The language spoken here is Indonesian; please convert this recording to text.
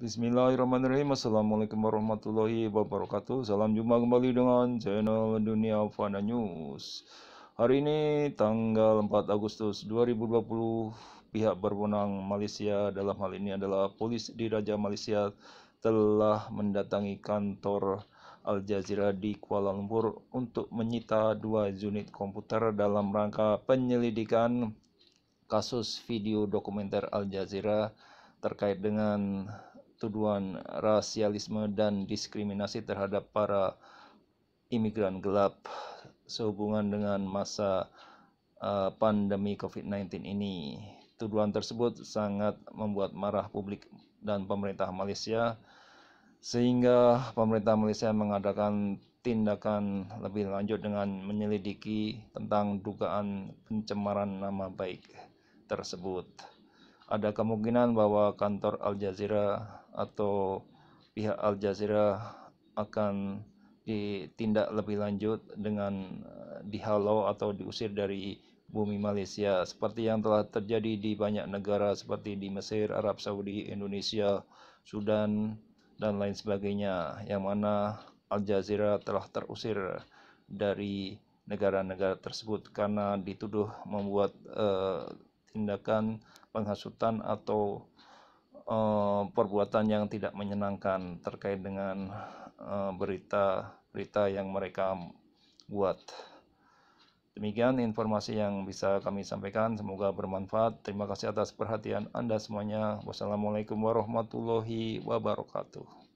Bismillahirrahmanirrahim. Assalamualaikum warahmatullahi wabarakatuh. Salam jumpa kembali dengan channel Dunia Fana News. Hari ini tanggal 4 Agustus 2020 Pihak berwenang Malaysia dalam hal ini adalah Polis Diraja Malaysia Telah mendatangi kantor Al Jazeera di Kuala Lumpur Untuk menyita dua unit komputer dalam rangka penyelidikan kasus video dokumenter Al Jazeera terkait dengan tuduhan rasialisme dan diskriminasi terhadap para imigran gelap sehubungan dengan masa uh, pandemi COVID-19 ini. Tuduhan tersebut sangat membuat marah publik dan pemerintah Malaysia sehingga pemerintah Malaysia mengadakan tindakan lebih lanjut dengan menyelidiki tentang dugaan pencemaran nama baik tersebut ada kemungkinan bahwa kantor Al Jazeera atau pihak Al Jazeera akan ditindak lebih lanjut dengan eh, dihalau atau diusir dari bumi Malaysia. Seperti yang telah terjadi di banyak negara seperti di Mesir, Arab Saudi, Indonesia, Sudan dan lain sebagainya yang mana Al Jazeera telah terusir dari negara-negara tersebut karena dituduh membuat uh, tindakan penghasutan atau uh, perbuatan yang tidak menyenangkan terkait dengan berita-berita uh, yang mereka buat. Demikian informasi yang bisa kami sampaikan. Semoga bermanfaat. Terima kasih atas perhatian Anda semuanya. Wassalamualaikum warahmatullahi wabarakatuh.